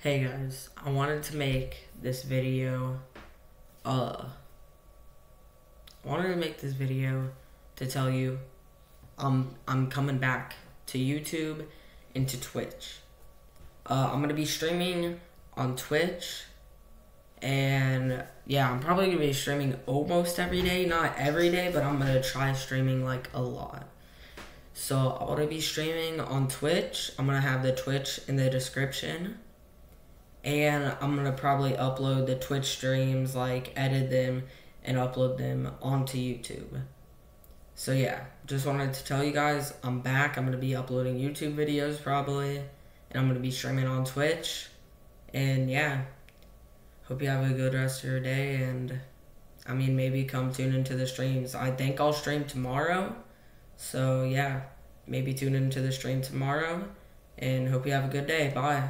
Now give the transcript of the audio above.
Hey guys, I wanted to make this video, uh, I wanted to make this video to tell you I'm, I'm coming back to YouTube and to Twitch. Uh, I'm gonna be streaming on Twitch, and yeah, I'm probably gonna be streaming almost every day, not every day, but I'm gonna try streaming like a lot. So I want to be streaming on Twitch. I'm gonna have the Twitch in the description and I'm gonna probably upload the Twitch streams, like edit them and upload them onto YouTube. So yeah, just wanted to tell you guys I'm back. I'm gonna be uploading YouTube videos probably, and I'm gonna be streaming on Twitch. And yeah, hope you have a good rest of your day. And I mean, maybe come tune into the streams. I think I'll stream tomorrow. So yeah, maybe tune into the stream tomorrow. And hope you have a good day. Bye.